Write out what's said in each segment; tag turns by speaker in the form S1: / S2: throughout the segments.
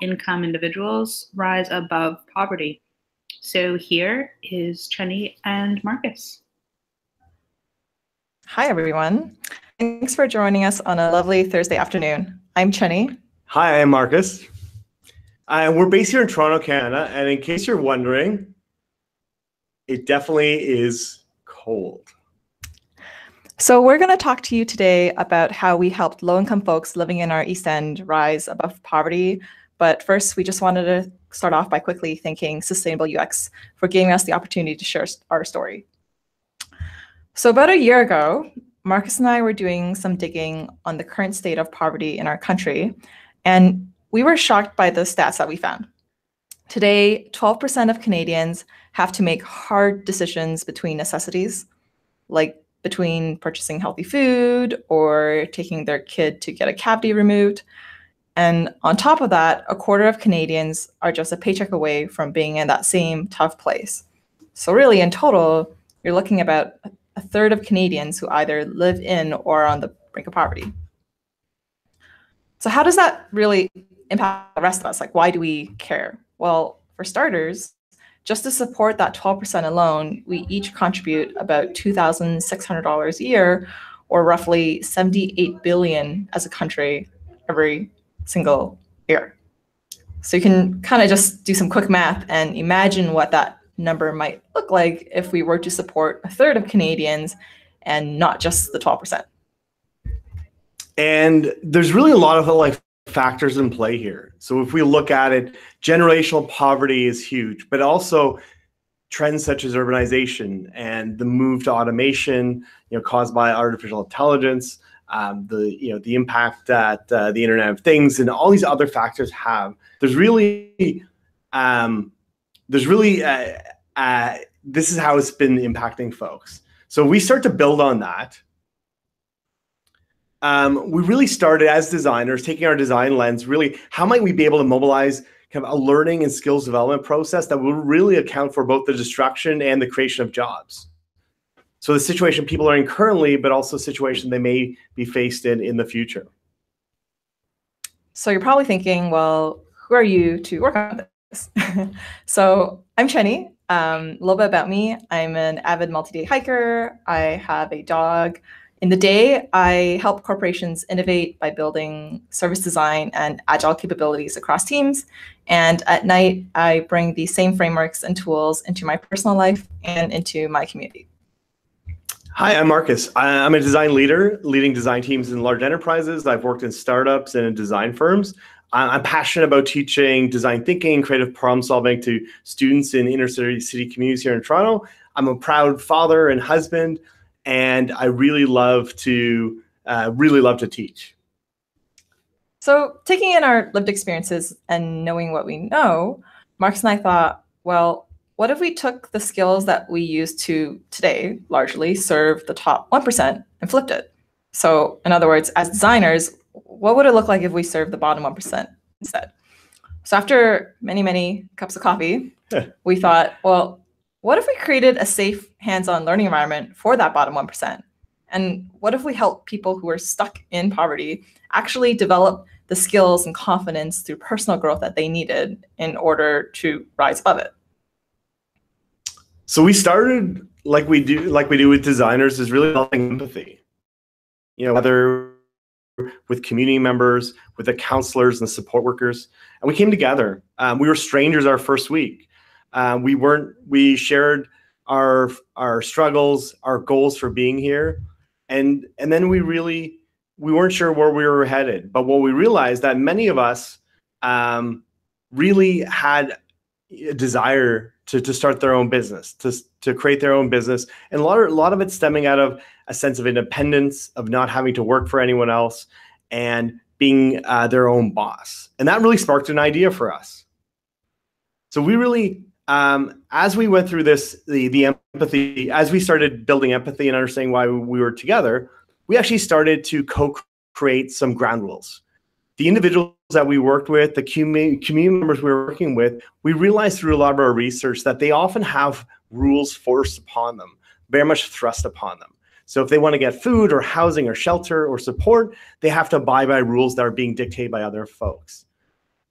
S1: income individuals rise above poverty. So here is Chenny and Markus.
S2: Hi, everyone. Thanks for joining us on a lovely Thursday afternoon. I'm Chenny.
S3: Hi, I'm Markus. Uh, we're based here in Toronto, Canada. And in case you're wondering, it definitely is cold.
S2: So, we're going to talk to you today about how we helped low income folks living in our East End rise above poverty. But first, we just wanted to start off by quickly thanking Sustainable UX for giving us the opportunity to share our story. So, about a year ago, Markus and I were doing some digging on the current state of poverty in our country, and we were shocked by the stats that we found. Today, 12% of Canadians have to make hard decisions between necessities, like between purchasing healthy food or taking their kid to get a cavity removed. And on top of that, a quarter of Canadians are just a paycheck away from being in that same tough place. So, really, in total, you're looking about a third of Canadians who either live in or are on the brink of poverty. So, how does that really impact the rest of us? Like, why do we care? Well, for starters, just to support that 12% alone, we each contribute about $2,600 a year, or roughly 78 billion as a country every single year. So you can kind of just do some quick math and imagine what that number might look like if we were to support a third of Canadians and not just the 12%.
S3: And there's really a lot of like factors in play here. So if we look at it, generational poverty is huge, but also trends such as urbanization and the move to automation, you know, caused by artificial intelligence, um, the you know the impact that uh, the Internet of Things and all these other factors have. There's really um, there's really uh, uh, this is how it's been impacting folks. So we start to build on that um, we really started as designers, taking our design lens, really, how might we be able to mobilize kind of a learning and skills development process that will really account for both the destruction and the creation of jobs? So the situation people are in currently, but also situation they may be faced in in the future.
S2: So you're probably thinking, well, who are you to work on this? so I'm Chenny. Um, a little bit about me. I'm an avid multi-day hiker. I have a dog. In the day, I help corporations innovate by building service design and agile capabilities across teams. And at night, I bring these same frameworks and tools into my personal life and into my community.
S3: Hi, I'm Markus. I'm a design leader, leading design teams in large enterprises. I've worked in startups and in design firms. I'm passionate about teaching design thinking, and creative problem solving to students in inner city communities here in Toronto. I'm a proud father and husband and I really love to uh, really love to teach.
S2: So, taking in our lived experiences and knowing what we know, Markus and I thought, well, what if we took the skills that we use to today largely serve the top 1% and flipped it? So, in other words, as designers, what would it look like if we served the bottom 1% instead? So, after many, many cups of coffee, we thought, well, what if we created a safe hands-on learning environment for that bottom 1%? And what if we help people who are stuck in poverty actually develop the skills and confidence through personal growth that they needed in order to rise above it?
S3: So we started like we do like we do with designers is really building empathy. You know, whether with community members, with the counselors and the support workers, and we came together. Um, we were strangers our first week. Um, we weren't. We shared our our struggles, our goals for being here, and and then we really we weren't sure where we were headed. But what we realized that many of us um, really had a desire to to start their own business, to to create their own business, and a lot of, a lot of it stemming out of a sense of independence, of not having to work for anyone else, and being uh, their own boss. And that really sparked an idea for us. So we really um, as we went through this, the the empathy, as we started building empathy and understanding why we were together, we actually started to co-create some ground rules. The individuals that we worked with, the community, members we were working with, we realized through a lot of our research that they often have rules forced upon them, very much thrust upon them. So if they want to get food or housing or shelter or support, they have to abide by rules that are being dictated by other folks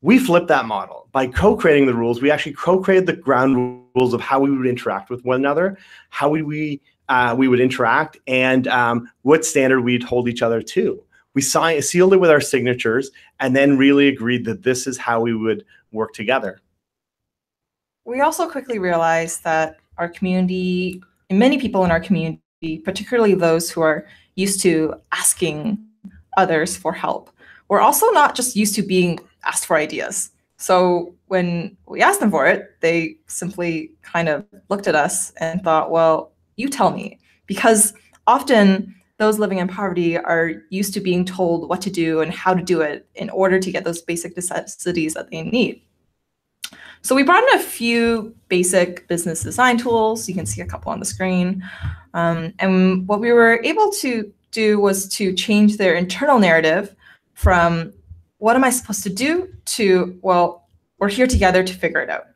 S3: we flipped that model by co-creating the rules. We actually co-created the ground rules of how we would interact with one another, how we uh, we would interact, and um, what standard we'd hold each other to. We signed, sealed it with our signatures, and then really agreed that this is how we would work together.
S2: We also quickly realized that our community, many people in our community, particularly those who are used to asking others for help, were also not just used to being asked for ideas. So when we asked them for it, they simply kind of looked at us and thought, well, you tell me. Because often those living in poverty are used to being told what to do and how to do it in order to get those basic necessities that they need. So we brought in a few basic business design tools. You can see a couple on the screen. Um, and what we were able to do was to change their internal narrative from what am I supposed to do to, well, we're here together to figure it out.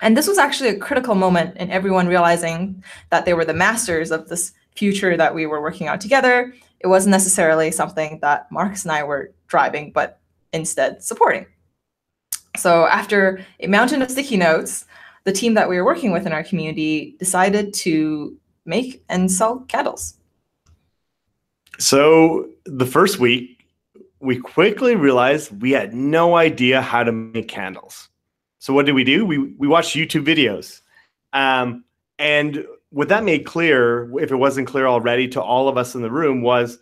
S2: And this was actually a critical moment in everyone realizing that they were the masters of this future that we were working on together. It wasn't necessarily something that Markus and I were driving, but instead supporting. So after a mountain of sticky notes, the team that we were working with in our community decided to make and sell candles.
S3: So the first week, we quickly realized we had no idea how to make candles. So what did we do? We we watched YouTube videos, um, and what that made clear, if it wasn't clear already to all of us in the room, was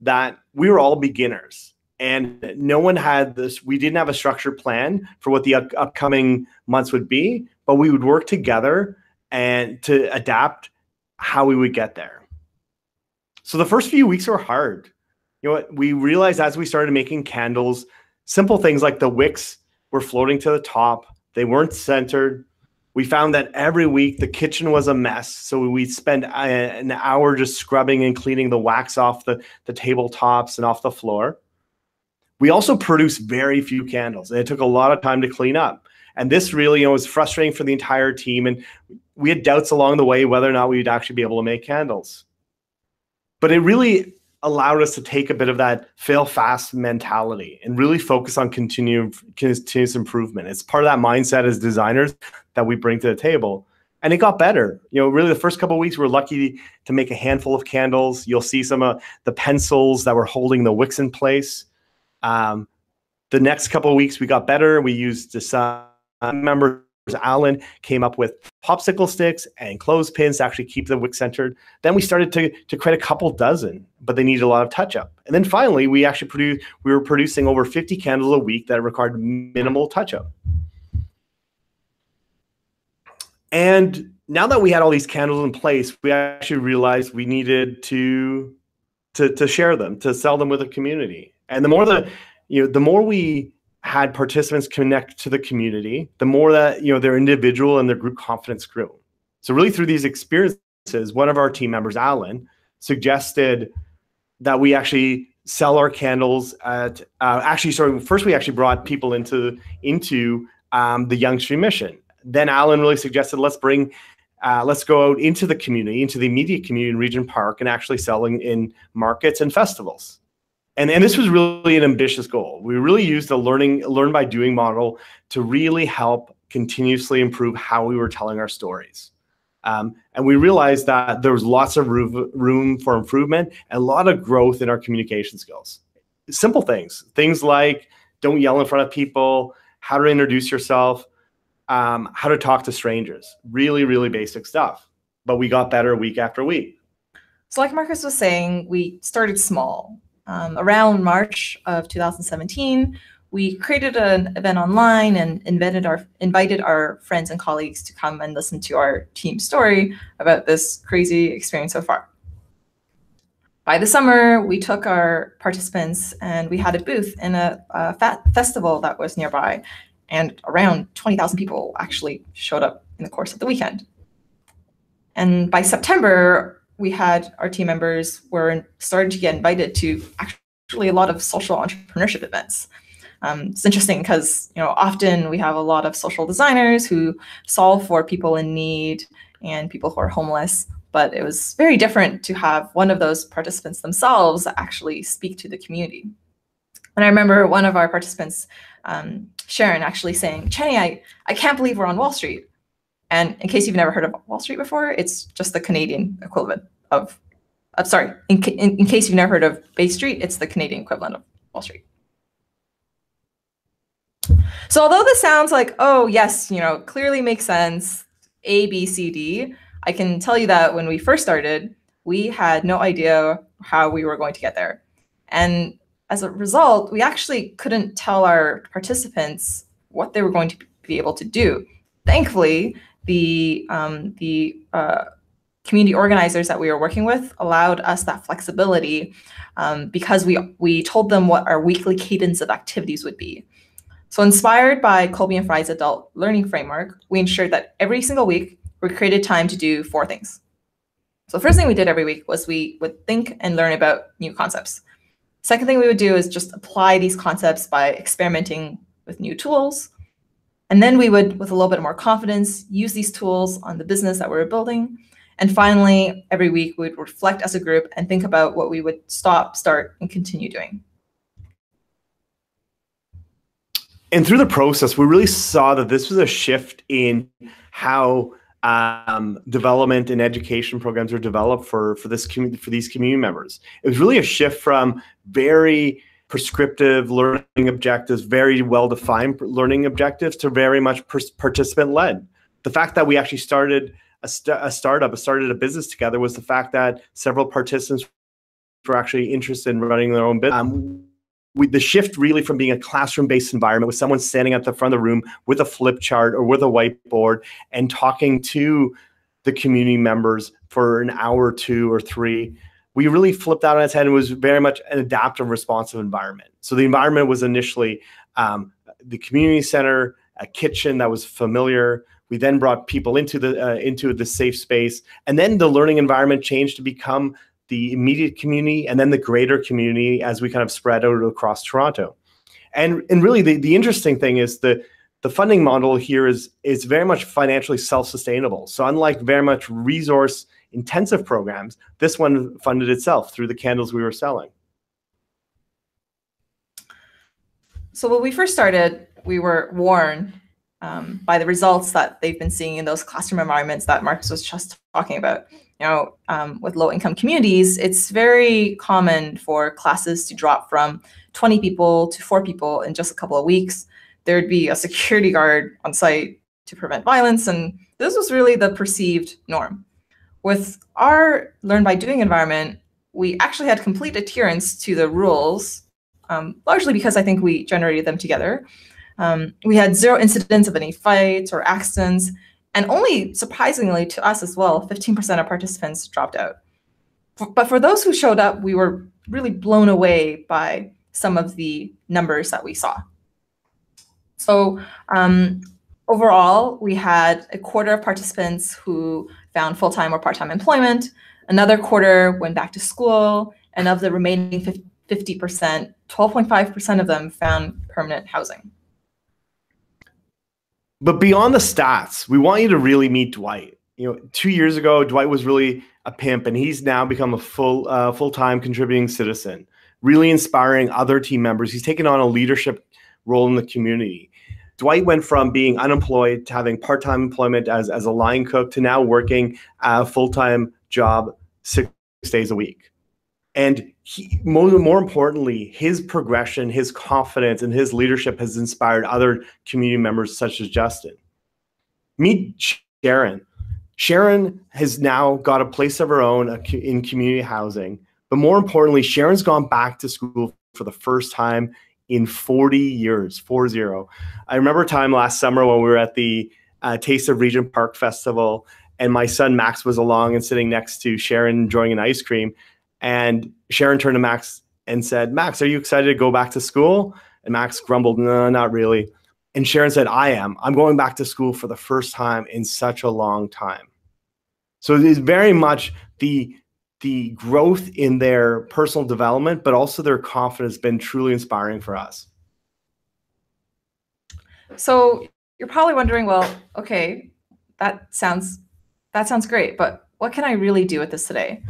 S3: that we were all beginners, and no one had this. We didn't have a structured plan for what the up- upcoming months would be, but we would work together and to adapt how we would get there. So the first few weeks were hard you know what we realized as we started making candles simple things like the wicks were floating to the top they weren't centered we found that every week the kitchen was a mess. So we'd spend uh, an hour just scrubbing and cleaning the wax off the, the tabletops and off the floor. We also produced very few candles and it took a lot of time to clean up. And this really you know was frustrating for the entire team and we had doubts along the way whether or not we'd actually be able to make candles. But it really allowed us to take a bit of that fail fast mentality and really focus on continuous, continuous improvement. It's part of that mindset as designers that we bring to the table. And it got better. You know, really the first couple weeks we were lucky to make a handful of candles. You'll see some of the pencils that were holding the wicks in place. Um, the next couple of weeks we got better. We used design members Alan came up with popsicle sticks and clothespins to actually keep the wick centered. Then we started to, to create a couple dozen, but they needed a lot of touch up. And then finally, we actually produced, we were producing over 50 candles a week that required minimal touch up. And now that we had all these candles in place, we actually realized we needed to, to, to share them, to sell them with the community. And the more the, you know, the more we had participants connect to the community, the more that you know their individual and their group confidence grew. So really through these experiences, one of our team members, Alan, suggested that we actually sell our candles at uh, actually sorry first we actually brought people into into um, the Yonge Street Mission then alan really suggested let's bring uh, let's go out into the community into the immediate community in regent park and actually selling in markets and festivals and, and this was really an ambitious goal. We really used the learning learn by doing model to really help continuously improve how we were telling our stories. Um, and we realized that there was lots of room, room for improvement and a lot of growth in our communication skills. Simple things, things like don't yell in front of people, how to introduce yourself, um, how to talk to strangers. Really, really basic stuff. But we got better week after week.
S2: So, like Markus was saying, we started small um, around March of 2017, we created an event online and invited our invited our friends and colleagues to come and listen to our team story about this crazy experience so far. By the summer, we took our participants and we had a booth in a, a festival that was nearby, and around 20,000 people actually showed up in the course of the weekend. And by September, we had our team members were starting to get invited to actually a lot of social entrepreneurship events. Um, it's interesting because you know often we have a lot of social designers who solve for people in need and people who are homeless, but it was very different to have one of those participants themselves actually speak to the community. And I remember one of our participants um, Sharon actually saying, Chenny, I, I can't believe we're on Wall Street. And in case you've never heard of Wall Street before, it's just the Canadian equivalent of, uh, sorry, in, in, in case you've never heard of Bay Street, it's the Canadian equivalent of Wall Street. So although this sounds like, oh, yes, you know, clearly makes sense, A, B, C, D, I can tell you that when we first started, we had no idea how we were going to get there. And as a result, we actually couldn't tell our participants what they were going to be able to do. Thankfully, the, um, the uh, community organizers that we were working with allowed us that flexibility um, because we, we told them what our weekly cadence of activities would be. So inspired by Kolb and Fry's adult learning framework, we ensured that every single week we created time to do four things. So the first thing we did every week was we would think and learn about new concepts. Second thing we would do is just apply these concepts by experimenting with new tools. And then we would, with a little bit more confidence, use these tools on the business that we were building. And finally, every week we would reflect as a group and think about what we would stop, start, and continue doing.
S3: And through the process, we really saw that this was a shift in how um, development and education programs are developed for for this community for these community members. It was really a shift from very prescriptive learning objectives, very well defined learning objectives, to very much participant led. The fact that we actually started a, st- a startup, started a business together, was the fact that several participants were actually interested in running their own business. Um, we, the shift really from being a classroom based environment with someone standing at the front of the room with a flip chart or with a whiteboard and talking to the community members for an hour two or three we really flipped that on its head and was very much an adaptive responsive environment so the environment was initially um, the community center a kitchen that was familiar we then brought people into the uh, into the safe space and then the learning environment changed to become the immediate community and then the greater community as we kind of spread out across Toronto. And and really the, the interesting thing is the the funding model here is is very much financially self-sustainable. So unlike very much resource intensive programs, this one funded itself through the candles we were selling.
S2: So when we first started, we were warned um, by the results that they've been seeing in those classroom environments that Markus was just talking about you know, um, with low income communities, it's very common for classes to drop from 20 people to four people in just a couple of weeks. There'd be a security guard on site to prevent violence, and this was really the perceived norm. With our learn by doing environment, we actually had complete adherence to the rules, um, largely because I think we generated them together. Um, we had zero incidents of any fights or accidents, and only surprisingly to us as well, 15% of participants dropped out. But for those who showed up, we were really blown away by some of the numbers that we saw. So um, overall, we had a quarter of participants who found full-time or part-time employment, another quarter went back to school, and of the remaining 50%, 12.5% of them found permanent housing.
S3: But beyond the stats, we want you to really meet Dwight. You know, two years ago, Dwight was really a pimp, and he's now become a full uh, full time contributing citizen, really inspiring other team members. He's taken on a leadership role in the community. Dwight went from being unemployed to having part time employment as, as a line cook to now working a full time job six days a week. And he, more, more importantly, his progression, his confidence, and his leadership has inspired other community members such as Justin. Meet Sharon. Sharon has now got a place of her own in community housing. But more importantly, Sharon's gone back to school for the first time in 40 years, 4 0. I remember a time last summer when we were at the uh, Taste of Regent Park Festival, and my son Max was along and sitting next to Sharon enjoying an ice cream. And Sharon turned to Max and said, Max, are you excited to go back to school? And Max grumbled, No, not really. And Sharon said, I am. I'm going back to school for the first time in such a long time. So it is very much the the growth in their personal development, but also their confidence has been truly inspiring for us.
S2: So you're probably wondering, well, okay, that sounds that sounds great, but what can I really do with this today?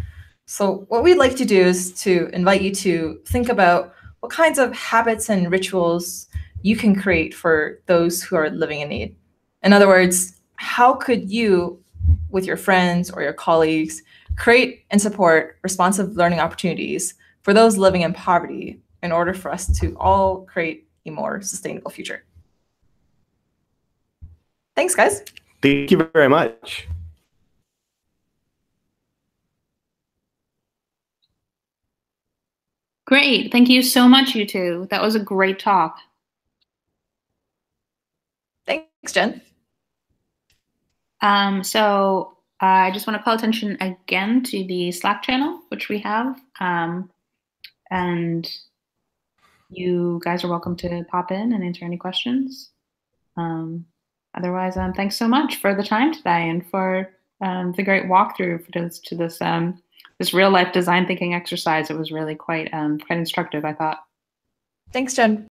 S2: So what we'd like to do is to invite you to think about what kinds of habits and rituals you can create for those who are living in need. In other words, how could you, with your friends or your colleagues, create and support responsive learning opportunities for those living in poverty in order for us to all create a more sustainable future? Thanks, guys.
S3: Thank you very much.
S1: Great. Thank you so much, you two. That was a great talk.
S2: Thanks, Jen.
S1: Um, so I just want to call attention again to the Slack channel, which we have. Um, and you guys are welcome to pop in and answer any questions. Um, otherwise, um, thanks so much for the time today and for um, the great walkthrough this, to this um, this real life design thinking exercise. It was really quite um, quite instructive, I thought.
S2: Thanks, Jen.